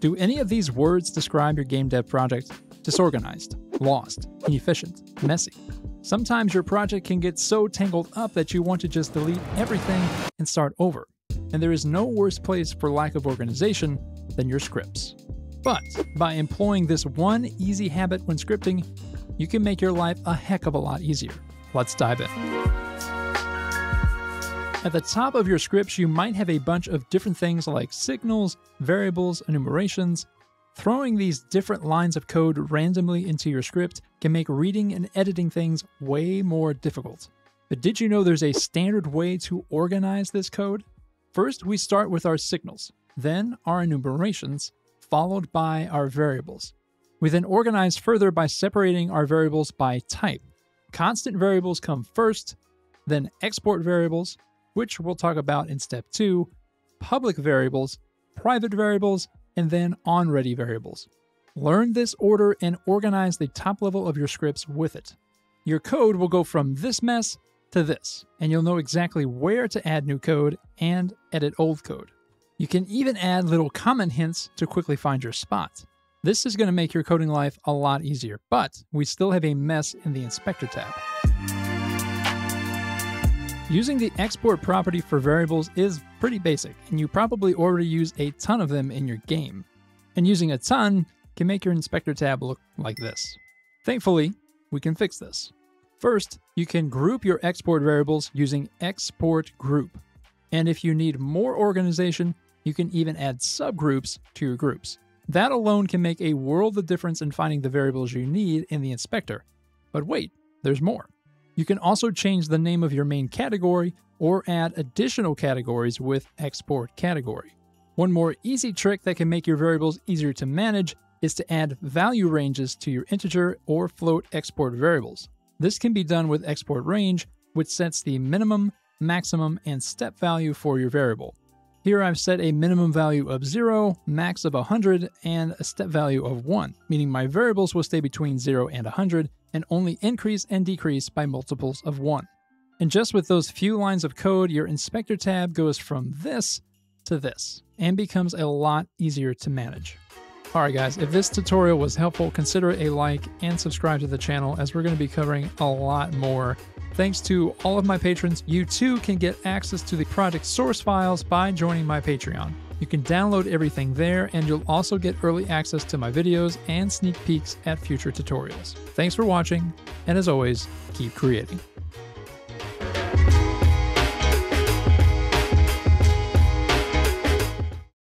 Do any of these words describe your game dev project? Disorganized, lost, inefficient, messy. Sometimes your project can get so tangled up that you want to just delete everything and start over. And there is no worse place for lack of organization than your scripts. But by employing this one easy habit when scripting, you can make your life a heck of a lot easier. Let's dive in. At the top of your scripts, you might have a bunch of different things like signals, variables, enumerations. Throwing these different lines of code randomly into your script can make reading and editing things way more difficult. But did you know there's a standard way to organize this code? First, we start with our signals, then our enumerations, followed by our variables. We then organize further by separating our variables by type. Constant variables come first, then export variables, which we'll talk about in step two, public variables, private variables, and then onReady variables. Learn this order and organize the top level of your scripts with it. Your code will go from this mess to this, and you'll know exactly where to add new code and edit old code. You can even add little comment hints to quickly find your spot. This is going to make your coding life a lot easier, but we still have a mess in the Inspector tab. Using the export property for variables is pretty basic, and you probably already use a ton of them in your game. And using a ton can make your inspector tab look like this. Thankfully, we can fix this. First, you can group your export variables using export group. And if you need more organization, you can even add subgroups to your groups. That alone can make a world of difference in finding the variables you need in the inspector. But wait, there's more. You can also change the name of your main category or add additional categories with export category. One more easy trick that can make your variables easier to manage is to add value ranges to your integer or float export variables. This can be done with export range, which sets the minimum, maximum, and step value for your variable. Here I've set a minimum value of 0, max of 100, and a step value of 1, meaning my variables will stay between 0 and 100, and only increase and decrease by multiples of 1. And just with those few lines of code, your inspector tab goes from this to this and becomes a lot easier to manage. Alright guys, if this tutorial was helpful, consider a like and subscribe to the channel as we're going to be covering a lot more. Thanks to all of my patrons, you too can get access to the project source files by joining my Patreon. You can download everything there, and you'll also get early access to my videos and sneak peeks at future tutorials. Thanks for watching, and as always, keep creating.